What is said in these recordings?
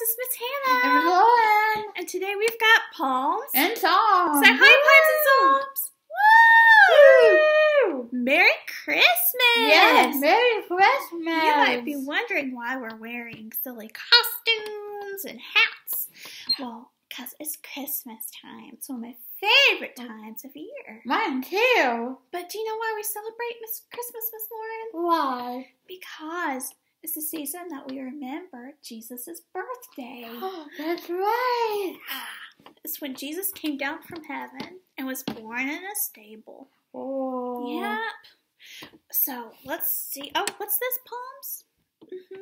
it's Miss Hannah. And Lauren. And today we've got Palms. And Tom. Say hi, Palms and Psalms. Woo! Merry Christmas! Yes, Merry Christmas. You might be wondering why we're wearing silly costumes and hats. Well, because it's Christmas time. It's one of my favorite times of year. Mine too. But do you know why we celebrate Miss Christmas, Miss Lauren? Why? Because it's the season that we remember Jesus' birthday. Oh, that's right. Ah, it's when Jesus came down from heaven and was born in a stable. Oh. Yep. So let's see. Oh, what's this, Palms? Mm-hmm.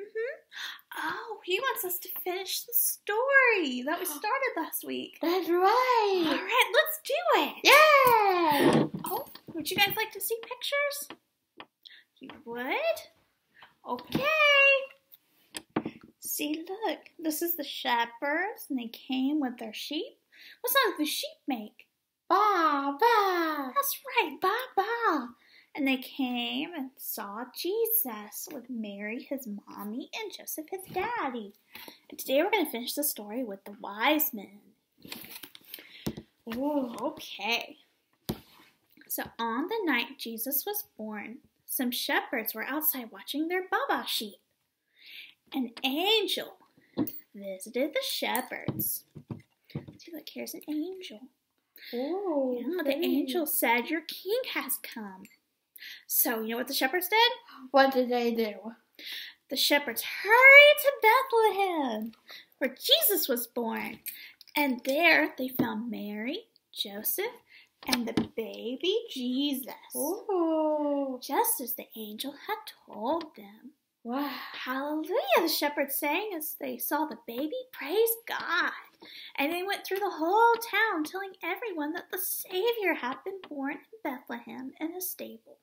Mm-hmm. Oh, he wants us to finish the story that we started last week. That's right. All right. right, let's do it. Yeah. Oh, would you guys like to see pictures? You would? Okay. See, look, this is the shepherds, and they came with their sheep. What sound do the sheep make? Ba, ba. That's right, ba ba. And they came and saw Jesus with Mary, his mommy, and Joseph, his daddy. And today we're going to finish the story with the wise men. Ooh, okay. So on the night Jesus was born, some shepherds were outside watching their baba sheep. An angel visited the shepherds. See, look, here's an angel. Oh. Yeah, the angel said, Your king has come. So, you know what the shepherds did? What did they do? The shepherds hurried to Bethlehem, where Jesus was born. And there they found Mary, Joseph, and the baby Jesus. Oh. Just as the angel had told them. Wow. Hallelujah, the shepherds sang as they saw the baby. Praise God. And they went through the whole town telling everyone that the Savior had been born in Bethlehem in a stable.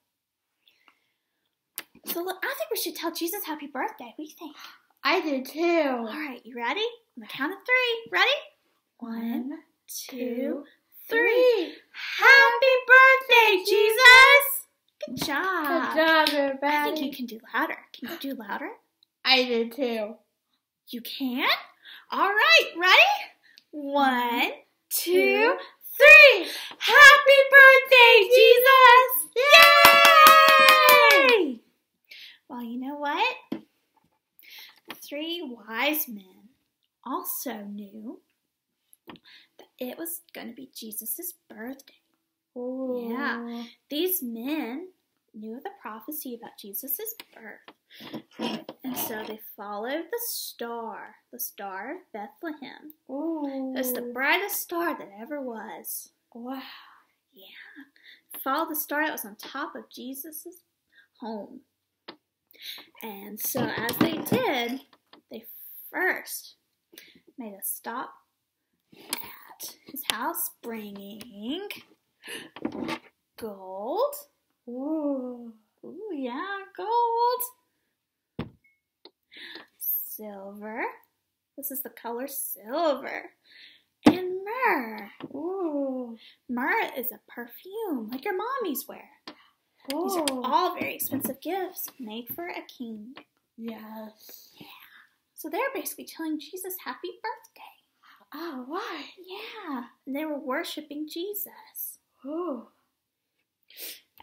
So look, I think we should tell Jesus happy birthday. What do you think? I do too. All right, you ready? On the count of three. Ready? One, two, job. Good job, everybody. I think you can do louder. Can you do louder? I did too. You can? All right, ready? One, two, three. Happy birthday, Jesus! Yay! Well, you know what? Three wise men also knew that it was going to be Jesus' birthday. Oh. Yeah. These men knew the prophecy about Jesus' birth. And so they followed the star, the star of Bethlehem. Oh. It's the brightest star that ever was. Wow. Yeah. Followed the star that was on top of Jesus' home. And so as they did, they first made a stop at his house bringing gold. Ooh. Ooh, yeah, gold. Silver. This is the color silver. And myrrh. Ooh. Myrrh is a perfume like your mommies wear. These are all very expensive gifts made for a king. Yes. Yeah. So they're basically telling Jesus happy birthday. Oh, why? Yeah. And they were worshiping Jesus. Ooh.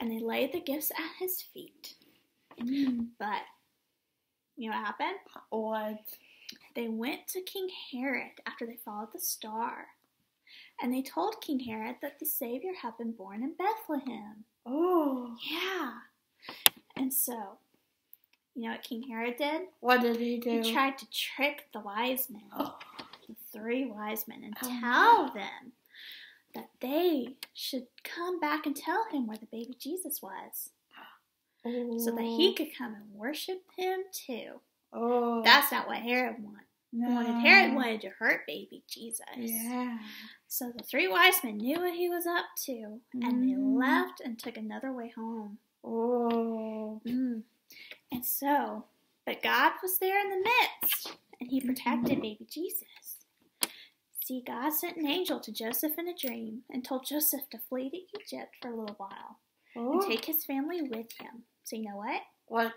And they laid the gifts at his feet. Mm. But you know what happened? What? They went to King Herod after they followed the star. And they told King Herod that the Savior had been born in Bethlehem. Oh. Yeah. And so, you know what King Herod did? What did he do? He tried to trick the wise men, Oh. the three wise men, and Oh, tell them that they should come back and tell him where the baby Jesus was so that he could come and worship him too. Oh. That's not what Herod wanted. no. wanted. Herod wanted to hurt baby Jesus. Yeah. So the three wise men knew what he was up to, and they Mm. left and took another way home. Oh. Mm. And so, but God was there in the midst, and he protected baby Jesus. See, God sent an angel to Joseph in a dream and told Joseph to flee to Egypt for a little while Oh. and take his family with him. So, you know what? What?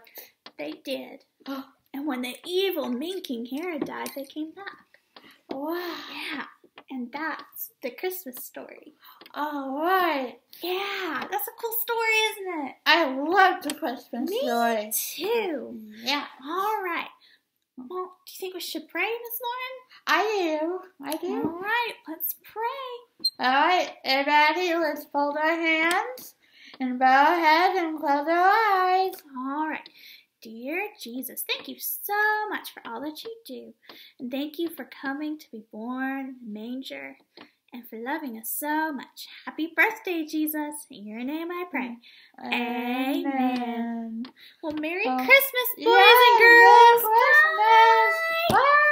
They did. Oh. And when the evil mean King Herod died, they came back. Wow. Yeah. And that's the Christmas story. All right. Yeah, that's a cool story, isn't it? I love the Christmas Me story. too. Yeah. All right. Well, do you think we should pray, Miss I do. I do. All right, let's pray. All right, everybody, let's fold our hands and bow our heads and close our eyes. All right. Dear Jesus, thank you so much for all that you do. And thank you for coming to be born in the manger and for loving us so much. Happy birthday, Jesus. In your name I pray. Amen. Amen. Well, Merry Oh, Christmas, boys Yeah, and girls. Merry Christmas. Bye. Bye.